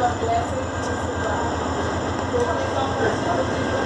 a blessing to survive.